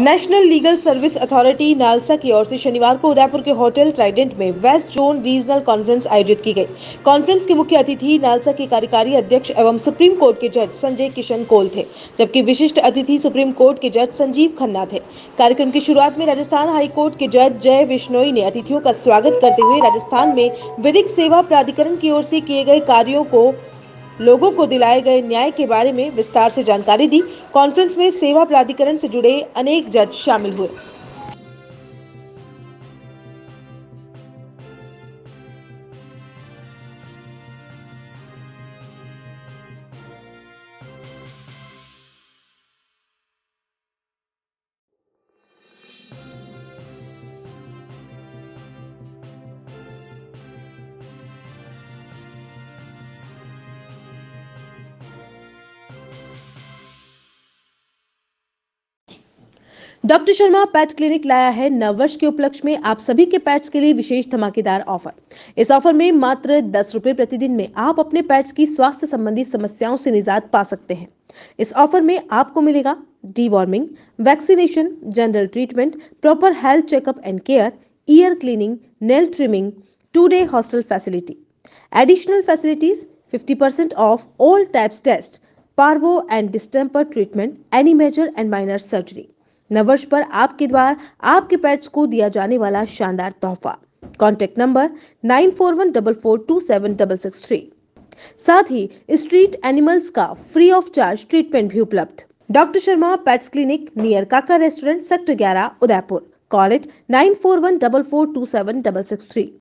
National legal service authority NALSA की ओर से शनिवार को उदयपुर के होटल ट्राइडेंट में वेस्ट जोन रीजनल कॉन्फ्रेंस आयोजित की गई। कॉन्फ्रेंस के मुख्य अतिथि नालसा के कार्यकारी अध्यक्ष एवं सुप्रीम कोर्ट के जज संजय किशन कोल थे, जबकि विशिष्ट अतिथि सुप्रीम कोर्ट के जज संजीव खन्ना थे। कार्यक्रम की शुरुआत में राजस्थान हाईकोर्ट के जज जय बिश्नोई ने अतिथियों का स्वागत करते हुए राजस्थान में विधिक सेवा प्राधिकरण की ओर से किए गए कार्यों को लोगों को दिलाए गए न्याय के बारे में विस्तार से जानकारी दी। कॉन्फ्रेंस में सेवा प्राधिकरण से जुड़े अनेक जज शामिल हुए। डॉक्टर शर्मा पेट क्लिनिक लाया है नववर्ष के उपलक्ष्य में आप सभी के पेट्स के लिए विशेष धमाकेदार ऑफ़र। इस ऑफ़र में मात्र दस रुपए प्रतिदिन में आप अपने पेट्स की स्वास्थ्य संबंधी समस्याओं से निजात पा सकते हैं। इस ऑफ़र में आपको मिलेगा deworming, vaccination, general treatment, proper health checkup and care, ear cleaning, nail trimming two day hostel facility. Additional facilities 50% off all types test, parvo and distemper treatment, any major and minor surgery. नववर्ष पर आपके द्वार, आपके pets को दिया जाने वाला शानदार तोहफा। Contact number nine four one double four two seven double six three. साथ ही स्ट्रीट एनिमल्स का फ्री ऑफ़ चार्ज ट्रीटमेंट भी उपलब्ध। Doctor Sharma pets clinic near Kaka restaurant, sector ग्यारह, Udaipur. Call it nine four one double four two seven double six three.